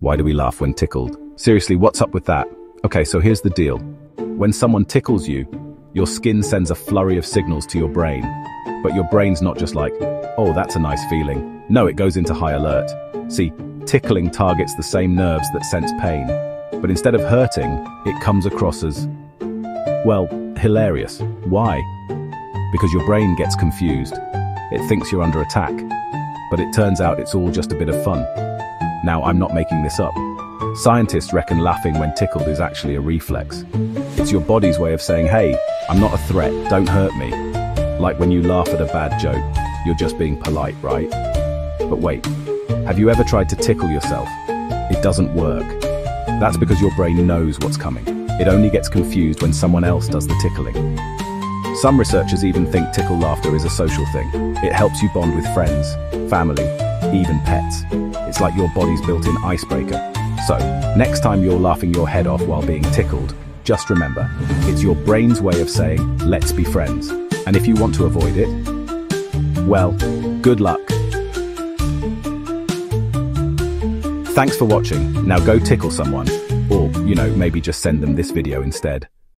Why do we laugh when tickled? Seriously, what's up with that? Okay, so here's the deal. When someone tickles you, your skin sends a flurry of signals to your brain. But your brain's not just like, oh, that's a nice feeling. No, it goes into high alert. See, tickling targets the same nerves that sense pain. But instead of hurting, it comes across as, well, hilarious. Why? Because your brain gets confused. It thinks you're under attack. But it turns out it's all just a bit of fun. Now, I'm not making this up. Scientists reckon laughing when tickled is actually a reflex. It's your body's way of saying, hey, I'm not a threat, don't hurt me. Like when you laugh at a bad joke, you're just being polite, right? But wait, have you ever tried to tickle yourself? It doesn't work. That's because your brain knows what's coming. It only gets confused when someone else does the tickling. Some researchers even think tickle laughter is a social thing. It helps you bond with friends, family, even pets. It's like your body's built-in icebreaker. So, next time you're laughing your head off while being tickled, just remember, it's your brain's way of saying, let's be friends. And if you want to avoid it, well, good luck. Thanks for watching. Now go tickle someone. Or, you know, maybe just send them this video instead.